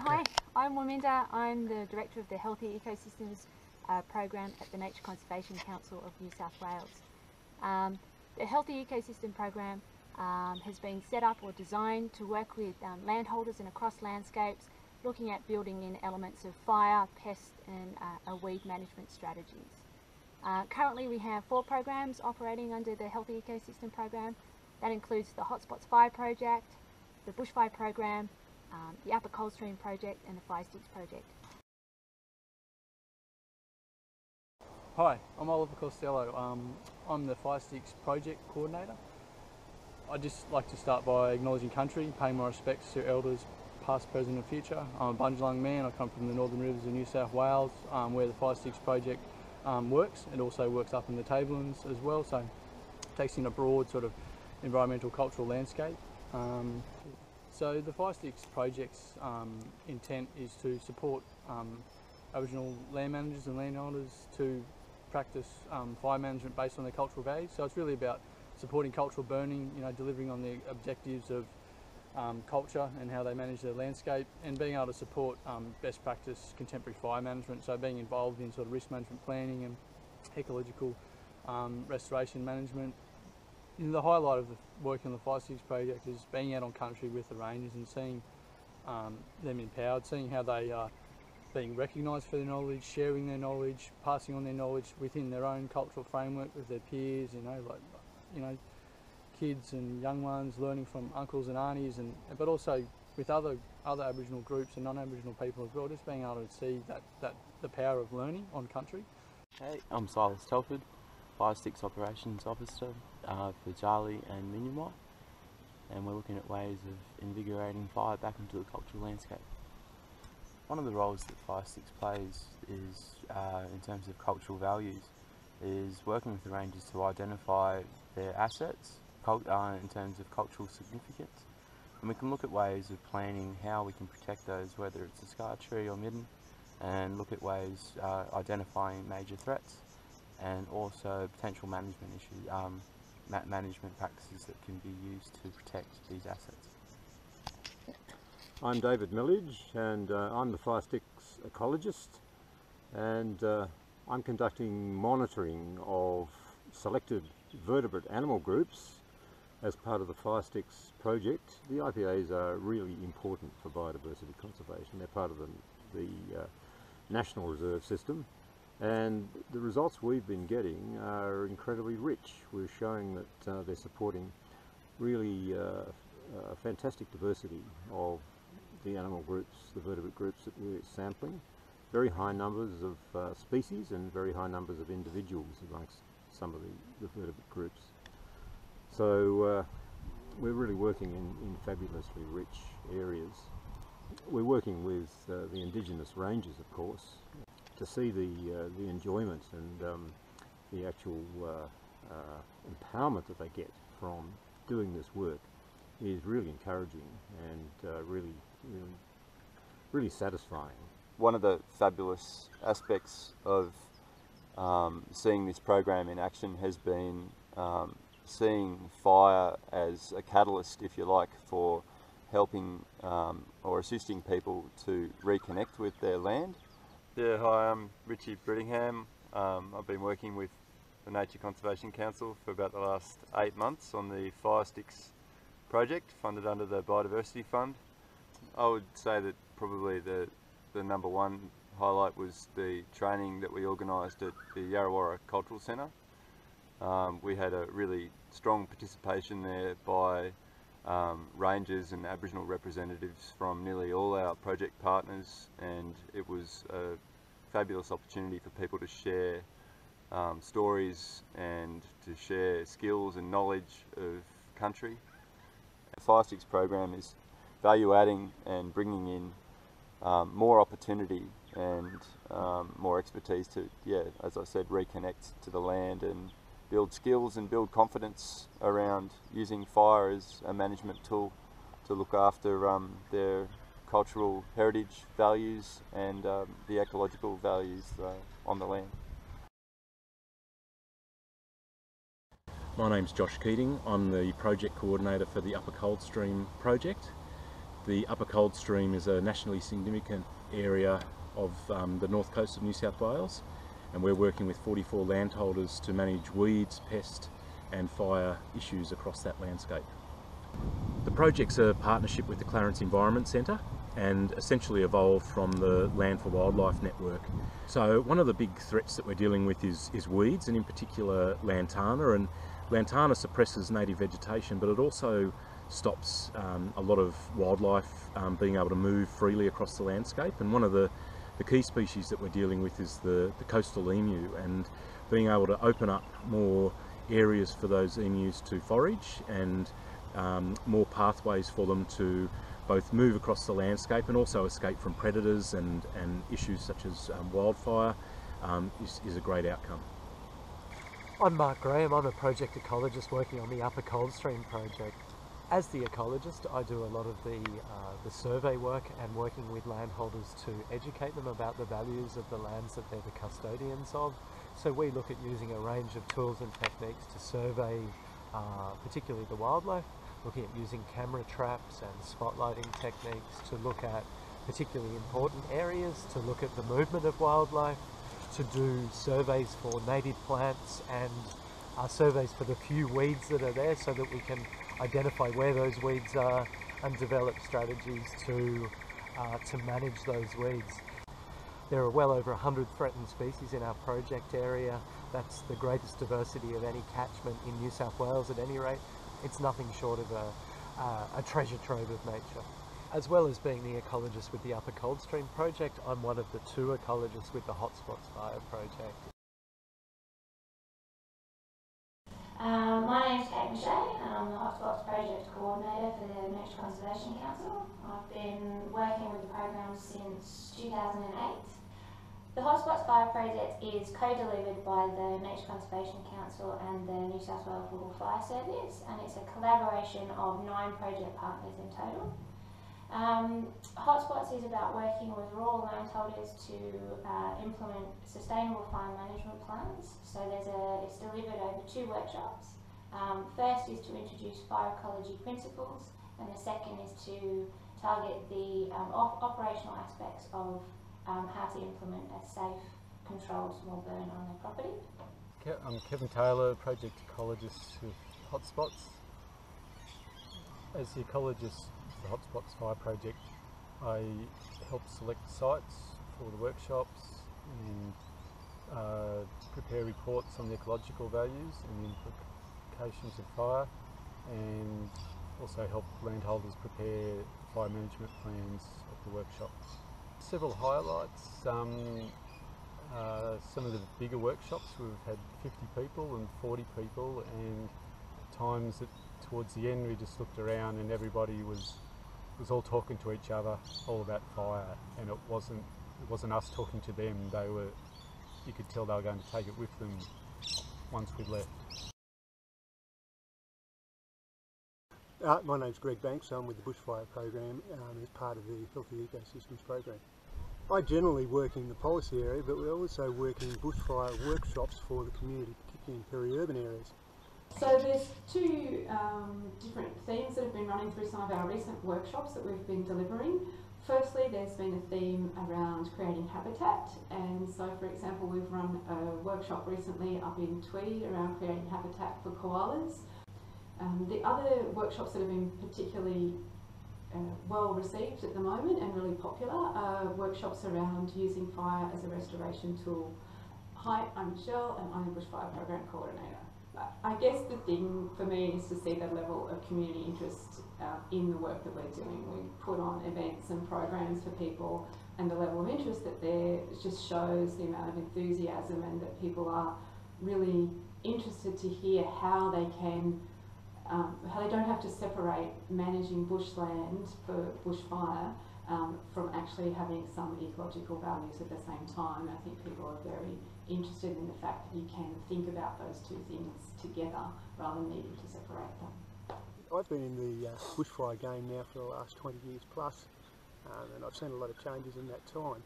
Hi, I'm Waminda. I'm the Director of the Healthy Ecosystems uh, Program at the Nature Conservation Council of New South Wales. Um, the Healthy Ecosystem Program um, has been set up or designed to work with um, landholders and across landscapes, looking at building in elements of fire, pest and uh, weed management strategies. Uh, currently we have four programs operating under the Healthy Ecosystem Program. That includes the Hotspots Fire Project, the Bushfire Program, um, the Upper Coldstream project and the Fire Sticks project. Hi, I'm Oliver Costello. Um, I'm the Fire Sticks project coordinator. I'd just like to start by acknowledging country, paying my respects to elders past, present and future. I'm a Bundjalung man, I come from the Northern Rivers of New South Wales um, where the Fire Sticks project um, works. It also works up in the Tablelands as well, so it takes in a broad sort of environmental cultural landscape. Um, so the Fire Sticks project's um, intent is to support um, Aboriginal land managers and landowners to practice um, fire management based on their cultural values. So it's really about supporting cultural burning, you know, delivering on the objectives of um, culture and how they manage their landscape and being able to support um, best practice contemporary fire management. So being involved in sort of risk management planning and ecological um, restoration management the highlight of the work on the Fire Sticks project is being out on country with the rangers and seeing um, them empowered, seeing how they are being recognised for their knowledge, sharing their knowledge, passing on their knowledge within their own cultural framework with their peers, you know, like, you know, kids and young ones learning from uncles and aunties and but also with other other Aboriginal groups and non-Aboriginal people as well, just being able to see that, that the power of learning on country. Hey, I'm Silas Telford, Fire Sticks Operations Officer uh, for Jali and Minyumai and we're looking at ways of invigorating fire back into the cultural landscape. One of the roles that Fire Sticks plays is, uh, in terms of cultural values, is working with the rangers to identify their assets uh, in terms of cultural significance. And we can look at ways of planning how we can protect those, whether it's a scar tree or midden, and look at ways uh, identifying major threats and also potential management issues, um, management practices that can be used to protect these assets. I'm David Milledge and uh, I'm the Fire Sticks ecologist and uh, I'm conducting monitoring of selected vertebrate animal groups as part of the Fire Sticks project. The IPAs are really important for biodiversity conservation. They're part of the, the uh, National Reserve System and the results we've been getting are incredibly rich. We're showing that uh, they're supporting really uh, a fantastic diversity of the animal groups, the vertebrate groups that we're sampling. Very high numbers of uh, species and very high numbers of individuals amongst some of the, the vertebrate groups. So uh, we're really working in, in fabulously rich areas. We're working with uh, the indigenous rangers, of course, to see the uh, the enjoyment and um, the actual uh, uh, empowerment that they get from doing this work is really encouraging and uh, really, really, really satisfying. One of the fabulous aspects of um, seeing this program in action has been um, seeing fire as a catalyst, if you like, for helping um, or assisting people to reconnect with their land yeah, hi, I'm Richie Brittingham. Um, I've been working with the Nature Conservation Council for about the last eight months on the Fire Sticks project funded under the Biodiversity Fund. I would say that probably the, the number one highlight was the training that we organised at the Yarrawarra Cultural Centre. Um, we had a really strong participation there by um, rangers and Aboriginal representatives from nearly all our project partners and it was a fabulous opportunity for people to share um, stories and to share skills and knowledge of country. The Fire Sticks program is value adding and bringing in um, more opportunity and um, more expertise to, yeah, as I said, reconnect to the land and build skills and build confidence around using fire as a management tool to look after um, their cultural heritage values and um, the ecological values uh, on the land. My name's Josh Keating. I'm the project coordinator for the Upper Coldstream project. The Upper Coldstream is a nationally significant area of um, the north coast of New South Wales and we're working with 44 landholders to manage weeds, pest and fire issues across that landscape. The project's a partnership with the Clarence Environment Centre and essentially evolved from the Land for Wildlife network. So one of the big threats that we're dealing with is, is weeds and in particular lantana and lantana suppresses native vegetation but it also stops um, a lot of wildlife um, being able to move freely across the landscape and one of the, the key species that we're dealing with is the, the coastal emu and being able to open up more areas for those emus to forage and um, more pathways for them to both move across the landscape and also escape from predators and, and issues such as um, wildfire um, is, is a great outcome. I'm Mark Graham, I'm a project ecologist working on the Upper Coldstream project. As the ecologist, I do a lot of the, uh, the survey work and working with landholders to educate them about the values of the lands that they're the custodians of. So we look at using a range of tools and techniques to survey uh, particularly the wildlife, looking at using camera traps and spotlighting techniques to look at particularly important areas, to look at the movement of wildlife, to do surveys for native plants and surveys for the few weeds that are there so that we can identify where those weeds are and develop strategies to, uh, to manage those weeds. There are well over 100 threatened species in our project area. That's the greatest diversity of any catchment in New South Wales at any rate. It's nothing short of a, uh, a treasure trove of nature. As well as being the ecologist with the Upper Coldstream project, I'm one of the two ecologists with the Hotspots Fire project. Um, my name is Kate Machay and I'm the Hotspots Project Coordinator for the Nature Conservation Council. I've been working with the program since 2008. The Hotspots Fire Project is co-delivered by the Nature Conservation Council and the New South Wales Rural Fire Service and it's a collaboration of nine project partners in total. Um, Hotspots is about working with rural landholders to uh, implement sustainable fire management plans. So there's a, it's delivered over two workshops. Um, first is to introduce fire ecology principles, and the second is to target the um, op operational aspects of um, how to implement a safe, controlled small burn on their property. I'm Kevin Taylor, project ecologist with Hotspots. As the ecologist for the Hotspots Fire Project, I help select sites for the workshops and uh, prepare reports on the ecological values and the implications of fire and also help landholders prepare management plans at the workshops. Several highlights, um, uh, some of the bigger workshops we've had 50 people and 40 people and times that towards the end we just looked around and everybody was was all talking to each other, all about fire, and it wasn't it wasn't us talking to them. They were, you could tell they were going to take it with them once we left. Uh, my name's Greg Banks. I'm with the Bushfire Program um, as part of the Healthy Ecosystems Program. I generally work in the policy area, but we also work in bushfire workshops for the community, particularly in peri-urban areas. So there's two um, different themes that have been running through some of our recent workshops that we've been delivering. Firstly, there's been a theme around creating habitat, and so for example, we've run a workshop recently up in Tweed around creating habitat for koalas. Um, the other workshops that have been particularly uh, well received at the moment and really popular are workshops around using fire as a restoration tool. Hi, I'm Michelle and I'm a Bushfire Program Coordinator. I guess the thing for me is to see the level of community interest uh, in the work that we're doing. We put on events and programs for people and the level of interest that there just shows the amount of enthusiasm and that people are really interested to hear how they can, um, how they don't have to separate managing bushland for bushfire um, from actually having some ecological values at the same time. I think people are very interested in the fact that you can think about those two things together rather than needing to separate them. I've been in the uh, bushfire game now for the last 20 years plus um, and I've seen a lot of changes in that time.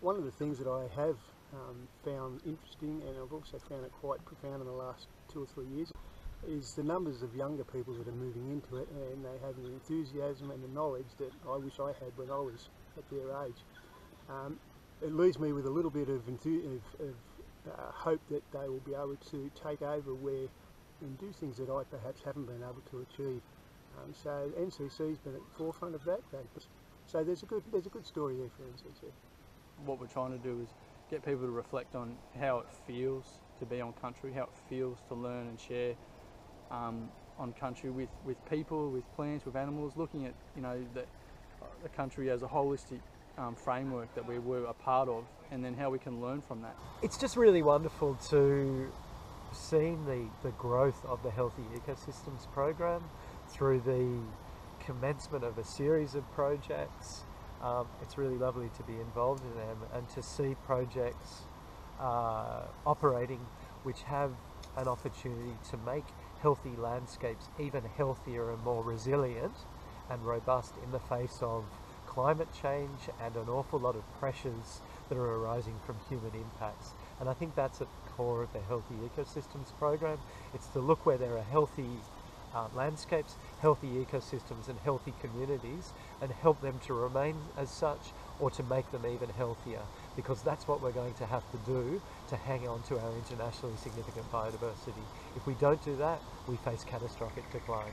One of the things that I have um, found interesting and I've also found it quite profound in the last two or three years is the numbers of younger people that are moving into it and they have the enthusiasm and the knowledge that I wish I had when I was at their age. Um, it leaves me with a little bit of, of, of uh, hope that they will be able to take over where and do things that I perhaps haven't been able to achieve. Um, so NCC's been at the forefront of that. So there's a good there's a good story there for NCC. What we're trying to do is get people to reflect on how it feels to be on country, how it feels to learn and share um, on country with, with people, with plants, with animals, looking at you know the, the country as a holistic um, framework that we were a part of, and then how we can learn from that. It's just really wonderful to see the, the growth of the Healthy Ecosystems program through the commencement of a series of projects. Um, it's really lovely to be involved in them and to see projects uh, operating which have an opportunity to make healthy landscapes even healthier and more resilient and robust in the face of climate change and an awful lot of pressures that are arising from human impacts. And I think that's at the core of the Healthy Ecosystems program. It's to look where there are healthy uh, landscapes, healthy ecosystems and healthy communities and help them to remain as such or to make them even healthier because that's what we're going to have to do to hang on to our internationally significant biodiversity. If we don't do that, we face catastrophic decline.